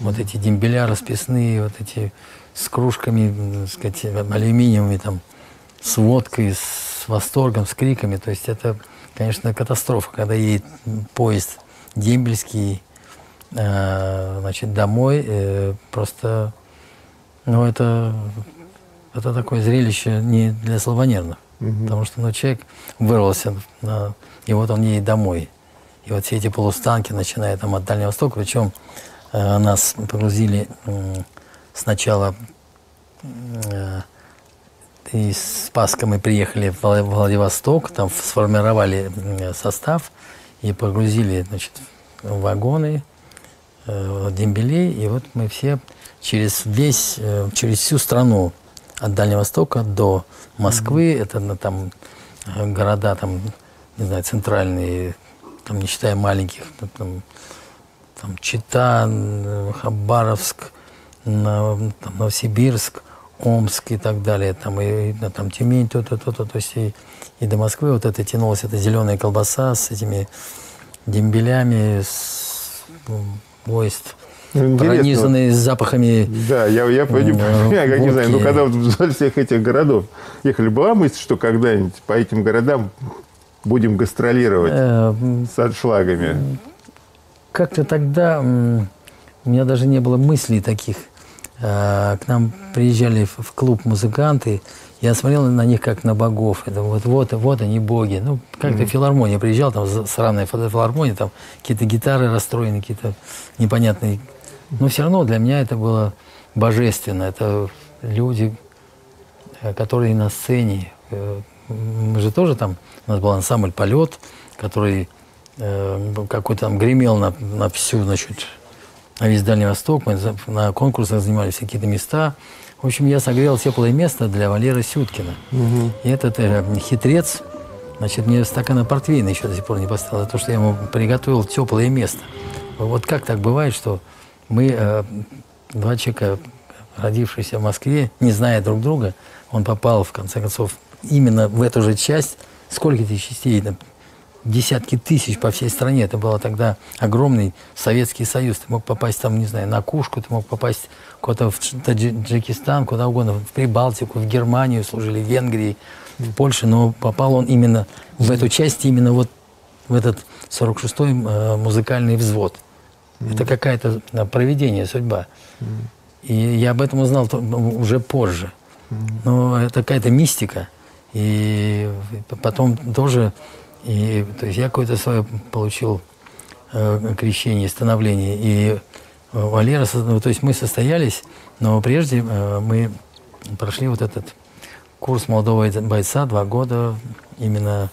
Вот эти дембеля расписные, вот эти с кружками, так сказать, алюминиевыми, там, с водкой, с восторгом, с криками. То есть это, конечно, катастрофа, когда едет поезд дембельский, э, значит, домой, э, просто, ну, это, это такое зрелище не для слабонервных. Угу. Потому что, ну, человек вырвался, на, и вот он едет домой. И вот все эти полустанки, начиная там от Дальнего Востока, причем нас погрузили э, сначала э, из Спаска мы приехали в Владивосток, там сформировали э, состав и погрузили значит, в вагоны э, дембелей, и вот мы все через весь, э, через всю страну от Дальнего Востока до Москвы, mm-hmm. это ну, там э, города там, не знаю, центральные, там не считая маленьких, там, там Чита, Хабаровск, там, Новосибирск, Омск и так далее, там, и, там Тюмень, то, то, то, то, то есть и, и до Москвы вот это тянулась эта зеленая колбаса с этими дембелями, с поезд ну, пронизанный запахами. Да, я, я понимаю, я как не знаю, ну когда вот вдоль всех этих городов ехали, была мысль, что когда-нибудь по этим городам будем гастролировать э, с отшлагами? Как-то тогда у меня даже не было мыслей таких. Э, к нам приезжали в клуб музыканты, я смотрел на них как на богов. Это вот, вот, вот они боги. Ну, как-то mm-hmm. филармония приезжал, там сраная филармония, там какие-то гитары расстроены, какие-то непонятные. Но все равно для меня это было божественно. Это люди, э, которые на сцене. Э, мы же тоже там, у нас был ансамбль «Полет», который какой-то там гремел на, на всю, значит, на весь Дальний Восток. Мы на конкурсах занимались какие-то места. В общем, я согрел теплое место для Валеры Сюткина. Угу. И этот э, хитрец, значит, мне стакана портвейна еще до сих пор не поставил, за то, что я ему приготовил теплое место. Вот как так бывает, что мы, э, два человека, родившиеся в Москве, не зная друг друга, он попал, в конце концов, именно в эту же часть, сколько этих частей, десятки тысяч по всей стране. Это был тогда огромный Советский Союз. Ты мог попасть там, не знаю, на Кушку, ты мог попасть куда-то в Таджикистан, куда угодно, в Прибалтику, в Германию, служили в Венгрии, в Польше, но попал он именно в эту часть, именно вот в этот 46-й э, музыкальный взвод. Это какая-то проведение, судьба. И я об этом узнал уже позже. Но это какая-то мистика. И потом тоже и то есть я какое-то свое получил э, крещение, становление. И э, Валера, ну, то есть мы состоялись, но прежде э, мы прошли вот этот курс молодого бойца, два года именно